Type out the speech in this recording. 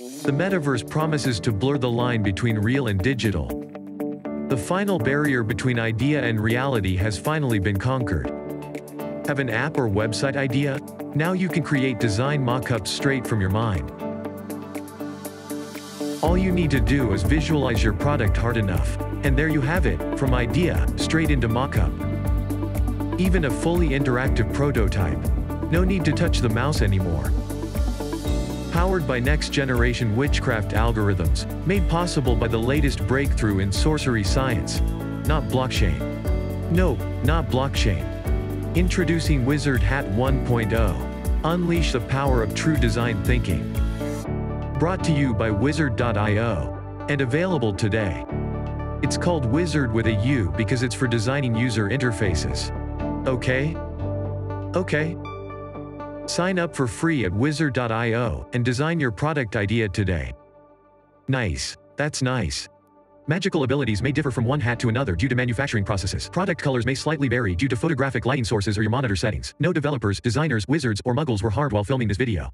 The metaverse promises to blur the line between real and digital. The final barrier between idea and reality has finally been conquered. Have an app or website idea? Now you can create design mockups straight from your mind. All you need to do is visualize your product hard enough, and there you have it, from idea, straight into mockup. Even a fully interactive prototype. No need to touch the mouse anymore. Powered by next-generation witchcraft algorithms, made possible by the latest breakthrough in sorcery science. Not blockchain. No, not blockchain. Introducing Uizard Hat 1.0. Unleash the power of true design thinking. Brought to you by Uizard.io. And available today. It's called Uizard with a U because it's for designing user interfaces. Okay? Okay. Sign up for free at Uizard.io and design your product idea today. Nice. That's nice. Magical abilities may differ from one hat to another due to manufacturing processes. Product colors may slightly vary due to photographic lighting sources or your monitor settings. No developers, designers, wizards, or muggles were harmed while filming this video.